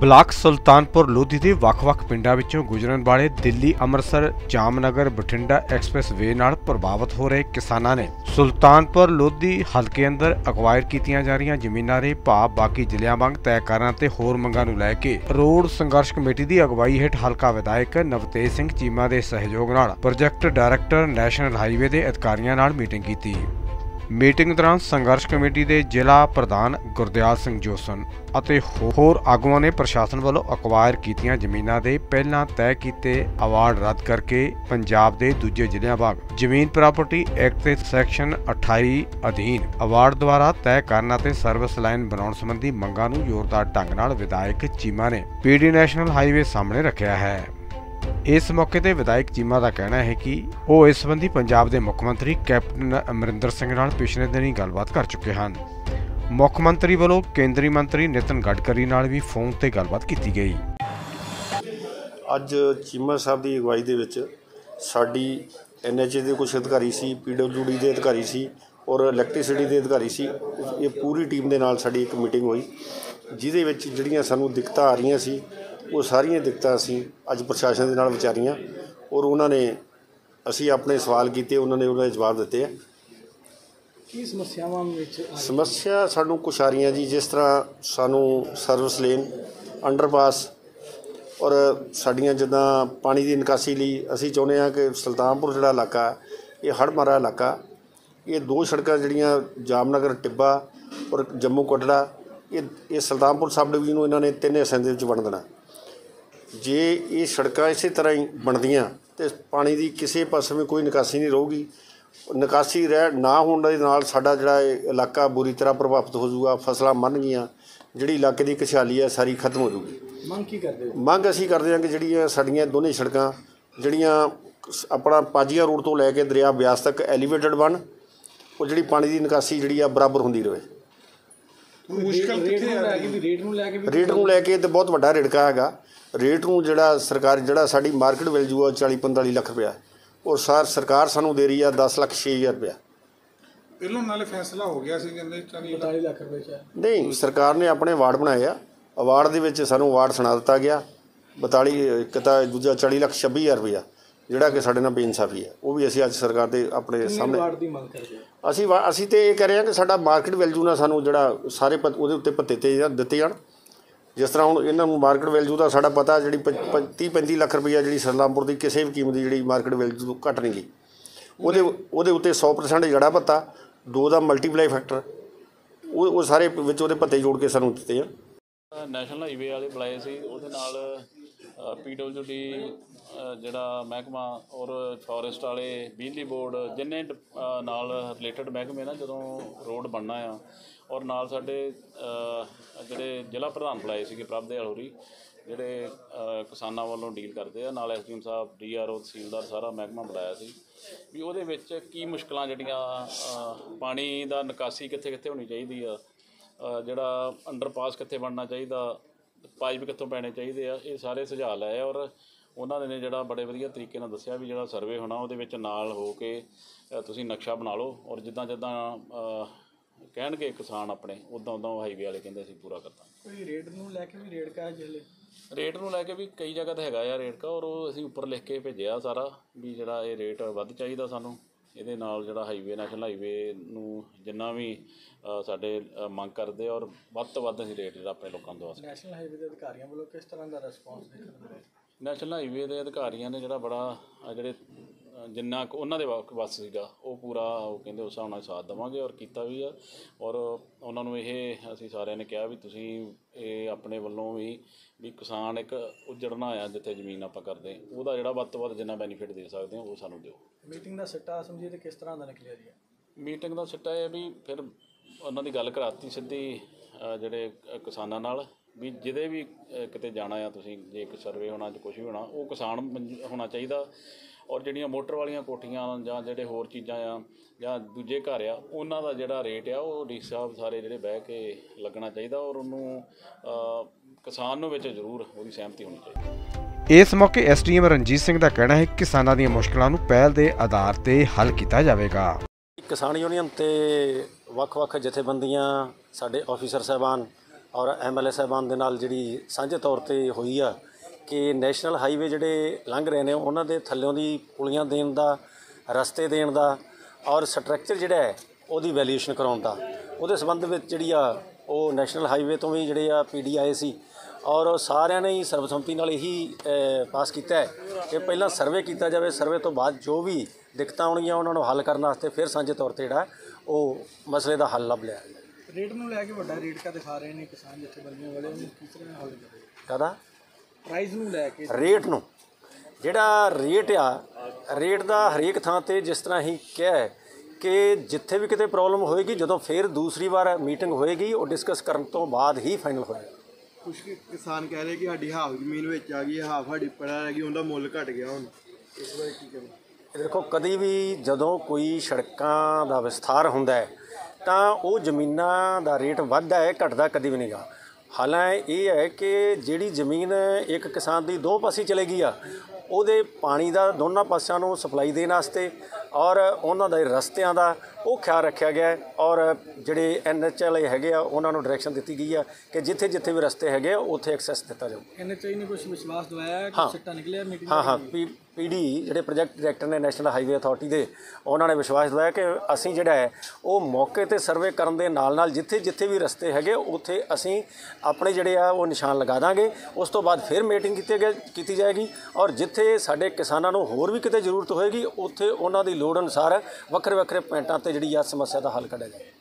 Block Sultanpur Lodhi ਦੇ ਵੱਖ-ਵੱਖ ਪਿੰਡਾਂ ਵਿੱਚੋਂ ਗੁਜਰਨ ਵਾਲੇ ਦਿੱਲੀ, ਅੰਮ੍ਰਿਤਸਰ, ਜਾਮਨਗਰ, ਬਠਿੰਡਾ ਐਕਸਪ੍ਰੈਸ ਵੇ ਨਾਲ ਪ੍ਰਭਾਵਿਤ ਹੋ ਰਹੇ ਕਿਸਾਨਾਂ ਨੇ ਸੁਲਤਾਨਪੁਰ ਲੋਧੀ ਹਲਕੇ ਅੰਦਰ ਅਕਵਾਇਰ ਕੀਤੀਆਂ ਜਾ ਰਹੀਆਂ ਜ਼ਮੀਨਾਂ ਦੇ ਭਾਅ ਬਾਕੀ ਜ਼ਿਲ੍ਹਿਆਂ ਵਾਂਗ ਤੈਅ ਕਰਨ ਤੇ ਹੋਰ ਮੰਗਾਂ ਨੂੰ ਲੈ ਕੇ ਰੋਡ ਸੰਘਰਸ਼ ਕਮੇਟੀ ਦੀ ਅਗਵਾਈ ਹੇਠ ਹਲਕਾ ਵਿਧਾਇਕ ਨਵਤੇਜ ਸਿੰਘ ਚੀਮਾ ਦੇ ਸਹਿਯੋਗ ਨਾਲ ਪ੍ਰੋਜੈਕਟ ਡਾਇਰੈਕਟਰ ਨੈਸ਼ਨਲ ਹਾਈਵੇ ਦੇ ਅਧਿਕਾਰੀਆਂ ਨਾਲ ਮੀਟਿੰਗ ਕੀਤੀ। ਮੀਟਿੰਗ ਦੌਰਾਨ ਸੰਘਰਸ਼ ਕਮੇਟੀ ਦੇ ਜ਼ਿਲ੍ਹਾ ਪ੍ਰਧਾਨ ਗੁਰਦਿਆਲ ਸਿੰਘ ਜੋਸਨ ਅਤੇ ਹੋਰ ਆਗੂਆਂ ਨੇ ਪ੍ਰਸ਼ਾਸਨ ਵੱਲੋਂ ਅਕਵਾਇਰ ਕੀਤੀਆਂ ਜ਼ਮੀਨਾਂ ਦੇ ਪਹਿਲਾਂ ਤੈਅ ਕੀਤੇ ਅਵਾਰਡ ਰੱਦ ਕਰਕੇ ਪੰਜਾਬ ਦੇ ਦੂਜੇ ਜ਼ਿਲ੍ਹਿਆਂ ਵਾਂਗ ਜ਼ਮੀਨ ਪ੍ਰਾਪਰਟੀ ਐਕਟ ਦੇ ਸੈਕਸ਼ਨ 28 ਅਧੀਨ ਅਵਾਰਡ ਦੁਆਰਾ ਤੈਅ ਕਰਨ ਅਤੇ ਸਰਵਿਸ ਲਾਈਨ ਬਣਾਉਣ ਸੰਬੰਧੀ ਮੰਗਾਂ ਨੂੰ ਜ਼ੋਰਦਾਰ ਢੰਗ ਨਾਲ ਵਿਧਾਇਕ ਚੀਮਾ ਨੇ ਪੀਡੀ ਨੈਸ਼ਨਲ ਹਾਈਵੇ ਸਾਹਮਣੇ ਰੱਖਿਆ ਹੈ। ਇਸ ਮੌਕੇ ਤੇ ਵਿਧਾਇਕ ਚੀਮਾ ਦਾ ਕਹਿਣਾ ਹੈ ਕਿ ਉਹ ਇਸ ਸੰਬੰਧੀ ਪੰਜਾਬ ਦੇ ਮੁੱਖ ਮੰਤਰੀ ਕੈਪਟਨ ਅਮਰਿੰਦਰ ਸਿੰਘ ਨਾਲ ਪਿਛਲੇ ਦਿਨੀ ਗੱਲਬਾਤ ਕਰ ਚੁੱਕੇ ਹਨ। ਮੁੱਖ ਮੰਤਰੀ ਵੱਲੋਂ ਕੇਂਦਰੀ ਮੰਤਰੀ ਨਿਤਨ ਗਡਕਰੀ ਨਾਲ ਵੀ ਫੋਨ ਤੇ ਗੱਲਬਾਤ ਕੀਤੀ ਗਈ। ਅੱਜ ਚੀਮਾ ਸਾਹਿਬ ਦੀ ਅਗਵਾਈ ਦੇ ਵਿੱਚ ਸਾਡੀ ਐਨਐਚਏ ਦੇ ਕੁਝ ਅਧਿਕਾਰੀ ਸੀ ਪੀਡਬਲਯੂਡੀ ਦੇ ਅਧਿਕਾਰੀ ਸੀ ਔਰ ਇਲੈਕਟ੍ਰਿਸਿਟੀ ਦੇ ਅਧਿਕਾਰੀ ਸੀ, ਇਹ ਪੂਰੀ ਟੀਮ ਦੇ ਨਾਲ ਸਾਡੀ ਇੱਕ ਮੀਟਿੰਗ ਹੋਈ। ਜਿਹਦੇ ਵਿੱਚ ਜਿਹੜੀਆਂ ਸਾਨੂੰ ਦਿੱਕਤਾਂ ਆ ਰਹੀਆਂ ਸੀ ਉਹ ਸਾਰੀਆਂ ਦਿੱਕਤਾਂ ਅਸੀਂ ਅੱਜ ਪ੍ਰਸ਼ਾਸਨ ਦੇ ਨਾਲ ਵਿਚਾਰੀਆਂ ਔਰ ਉਹਨਾਂ ਨੇ ਅਸੀਂ ਆਪਣੇ ਸਵਾਲ ਕੀਤੇ ਉਹਨਾਂ ਨੇ ਉਹਨਾਂ ਦੇ ਜਵਾਬ ਦਿੱਤੇ ਆ। ਕੀ ਸਮੱਸਿਆਵਾਂ ਵਿੱਚ ਸਮੱਸਿਆ ਸਾਨੂੰ ਕੁਛ ਆ ਰਹੀਆਂ ਜੀ ਜਿਸ ਤਰ੍ਹਾਂ ਸਾਨੂੰ ਸਰਵਿਸ ਲੇਨ ਅੰਡਰਪਾਸ ਔਰ ਸਾਡੀਆਂ ਜਿੱਦਾਂ ਪਾਣੀ ਦੀ ਨਿਕਾਸੀ ਲਈ ਅਸੀਂ ਚਾਹੁੰਦੇ ਹਾਂ ਕਿ ਸੁਲਤਾਨਪੁਰ ਜਿਹੜਾ ਇਲਾਕਾ ਇਹ ਹੜ੍ਹ ਮਾਰਾ ਇਲਾਕਾ ਇਹ ਦੋ ਸੜਕਾਂ ਜਿਹੜੀਆਂ ਜਾਮਨਗਰ ਟਿੱਬਾ ਔਰ ਜੰਮੂ ਕਟੜਾ ਇਹ ਇਹ ਸੁਲਤਾਨਪੁਰ ਸਬ ਡਿਵੀਜ਼ਨ ਨੂੰ ਇਹਨਾਂ ਨੇ ਤਿੰਨ ਹਿੱਸਿਆਂ ਦੇ ਵਿੱਚ ਵੰਡ ਦੇਣਾ। ਜੇ ਇਹ ਸੜਕਾਂ ਇਸੇ ਤਰ੍ਹਾਂ ਹੀ ਬਣਦੀਆਂ ਤੇ ਪਾਣੀ ਦੀ ਕਿਸੇ ਪਾਸੇ ਵੀ ਕੋਈ ਨਿਕਾਸੀ ਨਹੀਂ ਰਹੂਗੀ ਨਿਕਾਸੀ ਰਹਿ ਨਾ ਹੋਣ ਦੇ ਨਾਲ ਸਾਡਾ ਜਿਹੜਾ ਇਹ ਇਲਾਕਾ ਬੁਰੀ ਤਰ੍ਹਾਂ ਪ੍ਰਭਾਵਿਤ ਹੋ ਜਾਊਗਾ ਫਸਲਾਂ ਮਰਨ ਗਈਆਂ ਜਿਹੜੀ ਇਲਾਕੇ ਦੀ ਖੁਸ਼ਹਾਲੀ ਹੈ ਸਾਰੀ ਖਤਮ ਹੋ ਜਾਊਗੀ। ਮੰਗ ਕੀ ਕਰਦੇ ਹੋ? ਮੰਗ ਅਸੀਂ ਕਰਦੇ ਹਾਂ ਕਿ ਜਿਹੜੀਆਂ ਸਾਡੀਆਂ ਦੋਨੇ ਸੜਕਾਂ ਜਿਹੜੀਆਂ ਆਪਣਾ ਪਾਜੀਆ ਰੋਡ ਤੋਂ ਲੈ ਕੇ ਦਰਿਆ ਬਿਆਸ ਤੱਕ ਐਲੀਵੇਟਡ ਬਣ ਉਹ ਜਿਹੜੀ ਪਾਣੀ ਦੀ ਨਿਕਾਸੀ ਜਿਹੜੀ ਆ ਬਰਾਬਰ ਹੁੰਦੀ ਰਹੇ। ਮੁਸ਼ਕਲ ਰੇਟ ਨੂੰ ਲੈ ਕੇ ਵੀ ਰੇਟ ਨੂੰ ਲੈ ਕੇ ਵੀ ਰੇਟ ਨੂੰ ਲੈ ਕੇ ਤੇ ਬਹੁਤ ਵੱਡਾ ਰੇੜਕਾ ਹੈਗਾ। ਰੇਟ ਨੂੰ ਜਿਹੜਾ ਸਰਕਾਰ ਜਿਹੜਾ ਸਾਡੀ ਮਾਰਕੀਟ ਵੈਲਿਊ ਆ 40 45 ਲੱਖ ਰੁਪਇਆ। ਉਹ ਸਾਰ ਸਰਕਾਰ ਸਾਨੂੰ ਦੇ ਰਹੀ ਆ 10 ਲੱਖ 6000 ਰੁਪਇਆ। ਪਹਿਲੋਂ ਨਾਲੇ ਫੈਸਲਾ ਹੋ ਗਿਆ ਸੀ ਕਹਿੰਦੇ 40 ਲੱਖ। 40 ਲੱਖ ਰੁਪਏ ਚ। ਨਹੀਂ ਸਰਕਾਰ ਨੇ ਆਪਣੇ ਅਵਾਰਡ ਬਣਾਏ ਆ। ਅਵਾਰਡ ਦੇ ਵਿੱਚ ਸਾਨੂੰ ਅਵਾਰਡ ਸੁਣਾ ਦਿੱਤਾ ਗਿਆ। 42 ਇੱਕ ਤਾਂ ਦੂਜਾ 40 ਲੱਖ 26000 ਰੁਪਇਆ ਜਿਹੜਾ ਕਿ ਸਾਡੇ ਨਾਲ ਬੇਇਨਸਾਫੀ ਹੈ ਉਹ ਵੀ ਅਸੀਂ ਅੱਜ ਸਰਕਾਰ ਦੇ ਆਪਣੇ ਸਾਹਮਣੇ ਵਾਰਡ ਦੀ ਮੰਗ ਕਰਦੇ ਅਸੀਂ ਵਾ- ਅਸੀਂ ਤੇ ਇਹ ਕਹਿ ਰਹੇ ਹਾਂ ਕਿ ਸਾਡਾ ਮਾਰਕੀਟ ਵੈਲਿਊ ਨਾਲ ਸਾਨੂੰ ਜਿਹੜਾ ਸਾਰੇ ਪਤ- ਉਹਦੇ ਉੱਤੇ ਭੱਤੇ ਤੇ ਦਿੱਤੇ ਜਾਣ। ਜਿਸ ਤਰ੍ਹਾਂ ਹੁਣ ਇਹਨਾਂ ਨੂੰ ਮਾਰਕੀਟ ਵੈਲਿਊ ਦਾ ਸਾਡਾ ਪਤਾ ਜਿਹੜੀ 30 35 ਲੱਖ ਰੁਪਈਆ ਜਿਹੜੀ ਸਰਲਾਮਪੁਰ ਦੀ ਕਿਸੇ ਵੀ ਕੀਮਤ ਦੀ ਜਿਹੜੀ ਮਾਰਕੀਟ ਵੈਲਿਊ ਤੋਂ ਘੱਟ ਨਹੀਂ ਗਈ। ਉਹਦੇ ਉਹਦੇ ਉੱਤੇ 100% ਜੜਾ ਭੱਤਾ, ਦੋ ਦਾ ਮਲਟੀਪਲਾਈ ਫੈਕਟਰ ਉਹ ਉਹ ਸਾਰੇ ਵਿੱਚ ਉਹਦੇ ਭੱਤੇ ਜੋੜ ਕੇ ਸਾਨੂੰ ਦਿੱਤੇ ਆ। ਨੈਸ਼ਨਲ ਹਾਈਵੇ ਵਾਲੇ ਬੁਲਾਏ ਸੀ, ਉਹਦੇ ਨਾਲ ਪੀਡਬਲਯੂਡੀ ਜਿਹੜਾ ਮਹਿਕਮਾ ਔਰ ਫੋਰੈਸਟ ਵਾਲੇ ਬਿਜਲੀ ਬੋਰਡ ਜਿੰਨੇ ਡ- ਨਾਲ ਰਿਲੇਟਡ ਮਹਿਕਮੇ ਨਾ ਜਦੋਂ ਰੋਡ ਬਣਨਾ ਆ ਔਰ ਨਾਲ ਸਾਡੇ ਜਿਹੜੇ ਜ਼ਿਲ੍ਹਾ ਪ੍ਰਧਾਨ ਬੁਲਾਏ ਸੀਗੇ ਪ੍ਰਭਦੇਵ ਹੋਰੀ ਜਿਹੜੇ ਕਿਸਾਨਾਂ ਵੱਲੋਂ ਡੀਲ ਕਰਦੇ ਆ ਨਾਲ ਐਸਡੀਐਮ ਸਾਹਿਬ ਡੀਆਰਓ ਤਹਿਸੀਲਦਾਰ ਸਾਰਾ ਮਹਿਕਮਾ ਬੁਲਾਇਆ ਸੀ ਵੀ ਉਹਦੇ ਵਿੱਚ ਕੀ ਮੁਸ਼ਕਲਾਂ ਜਿਹੜੀਆਂ ਪਾਣੀ ਦਾ ਨਿਕਾਸੀ ਕਿੱਥੇ ਕਿੱਥੇ ਹੋਣੀ ਚਾਹੀਦੀ ਆ ਅ, ਜਿਹੜਾ ਅੰਡਰਪਾਸ ਕਿੱਥੇ ਬਣਨਾ ਚਾਹੀਦਾ ਪਾਈਪ ਕਿੱਥੋਂ ਪੈਣੇ ਚਾਹੀਦੇ ਆ ਇਹ ਸਾਰੇ ਸੁਝਾਅ ਲਏ ਔਰ ਉਹਨਾਂ ਨੇ ਜਿਹੜਾ ਬੜੇ ਵਧੀਆ ਤਰੀਕੇ ਨਾਲ ਦੱਸਿਆ ਵੀ ਜਿਹੜਾ ਸਰਵੇ ਹੋਣਾ ਉਹਦੇ ਵਿੱਚ ਨਾਲ ਹੋ ਕੇ ਤੁਸੀਂ ਨਕਸ਼ਾ ਬਣਾ ਲਓ ਔਰ ਜਿੱਦਾਂ ਜਿੱਦਾਂ ਕਹਿਣਗੇ ਕਿਸਾਨ ਆਪਣੇ ਉਦਾਂ ਉਦਾਂ ਹਾਈਵੇ ਵਾਲੇ ਕਹਿੰਦੇ ਅਸੀਂ ਪੂਰਾ ਕਰਤਾ। ਕੋਈ ਰੇਟ ਨੂੰ ਲੈ ਕੇ ਵੀ ਰੇਟ ਕਾ ਜਿਹਲੇ ਰੇਟ ਨੂੰ ਲੈ ਕੇ ਵੀ ਕਈ ਜਗ੍ਹਾ ਤੇ ਹੈਗਾ ਆ ਰੇਟ ਕਾ ਔਰ ਉਹ ਅਸੀਂ ਉੱਪਰ ਲਿਖ ਕੇ ਭੇਜਿਆ ਸਾਰਾ ਵੀ ਜਿਹੜਾ ਇਹ ਰੇਟ ਵੱਧ ਚਾਹੀਦਾ ਸਾਨੂੰ। ਇਹਦੇ ਨਾਲ ਜਿਹੜਾ ਹਾਈਵੇ ਨੈਸ਼ਨਲ ਹਾਈਵੇ ਨੂੰ ਜਿੰਨਾ ਵੀ ਸਾਡੇ ਮੰਗ ਕਰਦੇ ਔਰ ਵੱਧ ਤੋਂ ਵੱਧ ਅਸੀਂ ਰੇਟ ਜਿਹੜਾ ਆਪਣੇ ਲੋਕਾਂ ਨੂੰ ਦਵਾ ਨੈਸ਼ਨਲ ਹਾਈਵੇ ਦੇ ਅਧਿਕਾਰੀਆਂ ਵੱਲੋਂ ਕਿਸ ਤਰ੍ਹਾਂ ਦਾ ਰਿਸਪੌਂਸ ਦੇਖਣ ਨੂੰ ਮਿਲਿਆ? ਨੈਸ਼ਨਲ ਹਾਈਵੇ ਦੇ ਅਧਿਕਾਰੀਆਂ ਨੇ ਜਿਹੜਾ ਬੜਾ ਜਿਹੜੇ ਅ, ਜਿੰਨਾ ਕੁ ਉਹਨਾਂ ਦੇ ਵ- ਵੱਸ ਸੀਗਾ ਉਹ ਪੂਰਾ ਉਹ ਕਹਿੰਦੇ ਉਸ ਹਿਸਾਬ ਨਾਲ ਸਾਥ ਦੇਵਾਂਗੇ ਔਰ ਕੀਤਾ ਵੀ ਆ। ਔਰ ਉਹਨਾਂ ਨੂੰ ਇਹ ਅਸੀਂ ਸਾਰਿਆਂ ਨੇ ਕਿਹਾ ਵੀ ਤੁਸੀਂ ਇਹ ਆਪਣੇ ਵੱਲੋਂ ਵੀ ਵੀ ਕਿਸਾਨ ਇੱਕ ਉਜੜਨਾ ਆ ਜਿੱਥੇ ਜ਼ਮੀਨ ਆਪਾਂ ਕਰਦੇ ਉਹਦਾ ਜਿਹੜਾ ਵੱਧ ਤੋਂ ਵੱਧ ਜਿੰਨਾ ਬੈਨੀਫਿਟ ਦੇ ਸਕਦੇ ਹੋ ਉਹ ਸਾਨੂੰ ਦਿਓ। ਮੀਟਿੰਗ ਦਾ ਸਿੱਟਾ ਸਮਝੀਏ ਤੇ ਕਿਸ ਤਰ੍ਹਾਂ ਦਾ ਨਿਕਲਿਆ ਜੀ? ਮੀਟਿੰਗ ਦਾ ਸਿੱਟਾ ਇਹ ਹੈ ਵੀ ਫਿਰ ਉਹਨਾਂ ਦੀ ਗੱਲ ਕਰਾਤੀ ਸਿੱਧੀ ਜਿਹੜੇ ਕਿਸਾਨਾਂ ਨਾਲ ਵੀ ਜਿਹਦੇ ਵੀ ਕਿਤੇ ਜਾਣਾ ਆ ਤੁਸੀਂ, ਜੇ ਇੱਕ ਸਰਵੇ ਹੋਣਾ ਜਾਂ ਕੁਝ ਵੀ ਹੋਣਾ, ਉਹ ਕਿਸਾਨ ਹੋਣਾ ਚਾਹੀਦਾ। ਔਰ ਜਿਹੜੀਆਂ ਮੋਟਰ ਵਾਲੀਆਂ ਕੋਠੀਆਂ ਜਾਂ ਜਿਹੜੇ ਹੋਰ ਚੀਜ਼ਾਂ ਆ, ਜਾਂ ਦੂਜੇ ਘਰ ਆ, ਉਹਨਾਂ ਦਾ ਜਿਹੜਾ ਰੇਟ ਆ, ਉਹ ਡੀ ਸਾਹਿਬ ਸਾਰੇ ਜਿਹੜੇ ਬਹਿ ਕੇ ਲੱਗਣਾ ਚਾਹੀਦਾ ਔਰ ਉਹਨੂੰ ਕਿਸਾਨ ਨੂੰ ਵਿੱਚ ਜ਼ਰੂਰ ਉਹਦੀ ਸਹਿਮਤੀ ਹੋਣੀ ਚਾਹੀਦੀ। ਇਸ ਮੌਕੇ ਐਸਡੀਐਮ ਰਣਜੀਤ ਸਿੰਘ ਦਾ ਕਹਿਣਾ ਹੈ ਕਿ ਕਿਸਾਨਾਂ ਦੀਆਂ ਮੁਸ਼ਕਲਾਂ ਨੂੰ ਪਹਿਲ ਦੇ ਆਧਾਰ ਤੇ ਹੱਲ ਕੀਤਾ ਜਾਵੇਗਾ। ਕਿਸਾਨ ਯੂਨੀਅਨ ਤੇ ਵੱਖ-ਵੱਖ ਜਥੇਬੰਦੀਆਂ, ਸਾਡੇ ਆਫੀਸਰ ਸਾਹਿਬਾਨ ਔਰ ਐਮਐਲਏ ਸਾਹਿਬਾਨ ਦੇ ਨਾਲ ਜਿਹੜੀ ਸਾਂਝੇ ਤੌਰ ਤੇ ਹੋਈ ਆ ਕਿ ਨੈਸ਼ਨਲ ਹਾਈਵੇ ਜਿਹੜੇ ਲੰਘ ਰਹੇ ਨੇ, ਉਹਨਾਂ ਦੇ ਥੱਲਿਓਂ ਦੀ ਪੁਲੀਆਂ ਦੇਣ ਦਾ, ਰਸਤੇ ਦੇਣ ਦਾ ਔਰ ਸਟਰਕਚਰ ਜਿਹੜਾ ਹੈ, ਉਹਦੀ ਵੈਲਿਊਏਸ਼ਨ ਕਰਾਉਣ ਦਾ। ਉਹਦੇ ਸੰਬੰਧ ਵਿੱਚ ਜਿਹੜੀ ਆ, ਉਹ ਨੈਸ਼ਨਲ ਹਾਈਵੇ ਤੋਂ ਵੀ ਜਿਹੜੇ ਆ ਪੀਡੀ ਆਏ ਸੀ ਔਰ ਸਾਰਿਆਂ ਨੇ ਹੀ ਸਰਬਸੰਮਤੀ ਨਾਲ ਇਹੀ ਪਾਸ ਕੀਤਾ ਹੈ ਕਿ ਪਹਿਲਾਂ ਸਰਵੇ ਕੀਤਾ ਜਾਵੇ। ਸਰਵੇ ਤੋਂ ਬਾਅਦ ਜੋ ਵੀ ਦਿੱਕਤਾਂ ਆਉਣਗੀਆਂ ਉਹਨਾਂ ਨੂੰ ਹੱਲ ਕਰਨ ਵਾਸਤੇ ਫਿਰ ਸਾਂਝੇ ਤੌਰ ਤੇ ਜਿਹੜਾ ਉਹ ਮਸਲੇ ਦਾ ਹੱਲ ਲੱਭ ਲਿਆ। ਰੇਟ ਨੂੰ ਲੈ ਕੇ ਵੱਡਾ ਰੇਟ ਕਾ ਦਿਖਾ ਰਹੇ ਨੇ ਕਿਸਾਨ ਜਥੇਬੰਦੀਆਂ ਵਾਲੇ ਉਹਨੂੰ ਕਿਸ ਤਰ੍ਹਾਂ ਹੱਲ ਕਰੇ? ਕਾਹਦਾ? ਪ੍ਰਾਈਸ ਨੂੰ ਲੈ ਕੇ। ਰੇਟ ਨੂੰ। ਜਿਹੜਾ ਰੇਟ ਆ ਰੇਟ ਦਾ ਹਰੇਕ ਥਾਂ ਤੇ ਜਿਸ ਤਰ੍ਹਾਂ ਹੀ ਕਿਹਾ ਹੈ ਕਿ ਜਿੱਥੇ ਵੀ ਕਿਤੇ ਪ੍ਰੋਬਲਮ ਹੋਏਗੀ ਜਦੋਂ ਫਿਰ ਦੂਸਰੀ ਵਾਰ ਮੀਟਿੰਗ ਹੋਏਗੀ ਉਹ ਡਿਸਕਸ ਕਰਨ ਤੋਂ ਬਾਅਦ ਹੀ ਫਾਈਨਲ ਹੋਏਗਾ। ਕੁਝ ਕਿਸਾਨ ਕਹਿ ਰਹੇ ਕਿ ਸਾਡੀ ਹਾਫ ਜ਼ਮੀਨ ਵਿੱਚ ਆ ਗਈ ਹਾਫ ਸਾਡੀ ਪੜਾ ਰਹਿ ਗਈ, ਉਹਦਾ ਮੁੱਲ ਘਟ ਗਿਆ ਹੁਣ। ਇਸ ਬਾਰੇ ਕੀ ਕਹਿਣਾ? ਦੇਖੋ, ਕਦੀ ਵੀ ਜਦੋਂ ਕੋਈ ਸੜਕਾਂ ਦਾ ਵਿਸਥਾਰ ਹੁੰਦਾ ਹੈ, ਤਾਂ ਉਹ ਜ਼ਮੀਨਾਂ ਦਾ ਰੇਟ ਵੱਧਦਾ ਹੈ, ਘਟਦਾ ਕਦੀ ਵੀ ਨਹੀਂਗਾ। ਹਾਲਾਂਕਿ ਇਹ ਹੈ ਕਿ ਜਿਹੜੀ ਜ਼ਮੀਨ ਇੱਕ ਕਿਸਾਨ ਦੀ ਦੋ ਪਾਸੇ ਚਲੇ ਗਈ ਆ, ਉਹਦੇ ਪਾਣੀ ਦਾ ਦੋਨਾਂ ਪਾਸਿਆਂ ਨੂੰ ਸਪਲਾਈ ਦੇਣ ਵਾਸਤੇ ਔਰ ਉਹਨਾਂ ਦੇ ਰਸਤਿਆਂ ਦਾ ਉਹ ਖਿਆਲ ਰੱਖਿਆ ਗਿਆ ਔਰ ਜਿਹੜੇ ਐਨਐਚਐਲ ਹੈਗੇ ਆ ਉਹਨਾਂ ਨੂੰ ਡਾਇਰੈਕਸ਼ਨ ਦਿੱਤੀ ਗਈ ਆ ਕਿ ਜਿੱਥੇ ਜਿੱਥੇ ਵੀ ਰਸਤੇ ਹੈਗੇ ਆ ਉੱਥੇ ਐਕਸੈਸ ਦਿੱਤਾ ਜਾਊ। ਐਨਐਚਆਈ ਨੇ ਕੁਝ ਵਿਸ਼ਵਾਸ ਦਿਵਾਇਆ ਕਿ। ਸਿੱਟਾ ਨਿਕਲਿਆ ਮੀਟਿੰਗ ਹਾਂ ਹਾਂ। ਪੀਡੀ ਜਿਹੜੇ ਪ੍ਰੋਜੈਕਟ ਡਾਇਰੈਕਟਰ ਨੇ ਨੈਸ਼ਨਲ ਹਾਈਵੇ ਅਥਾਰਟੀ ਦੇ, ਉਹਨਾਂ ਨੇ ਵਿਸ਼ਵਾਸ ਦਿਵਾਇਆ ਕਿ ਅਸੀਂ ਜਿਹੜਾ ਹੈ, ਉਹ ਮੌਕੇ ਤੇ ਸਰਵੇ ਕਰਨ ਦੇ ਨਾਲ ਨਾਲ ਜਿੱਥੇ ਜਿੱਥੇ ਵੀ ਰਸਤੇ ਹੈਗੇ, ਉੱਥੇ ਅਸੀਂ ਆਪਣੇ ਜਿਹੜੇ ਆ, ਉਹ ਨਿਸ਼ਾਨ ਲਗਾ ਦਾਂਗੇ। ਉਸ ਤੋਂ ਬਾਅਦ ਫਿਰ ਮੀਟਿੰਗ ਕੀਤੀ ਗਈ ਕੀਤੀ ਜਾਏਗੀ ਔਰ ਜਿੱਥੇ ਸਾਡੇ ਕਿਸਾਨਾਂ ਨੂੰ ਹੋਰ ਵੀ ਕਿਤੇ ਜ਼ਰੂਰਤ ਹੋਏਗੀ, ਉੱਥੇ ਉਹਨਾਂ ਦੀ ਲੋੜ ਅਨੁਸਾਰ ਵੱਖਰੇ ਵੱਖਰੇ ਪੁਆਇੰਟਾਂ ਤੇ ਜਿਹੜੀ ਆ ਸਮੱਸਿਆ ਦਾ ਹੱਲ ਕੱਢਿਆ ਜਾਏ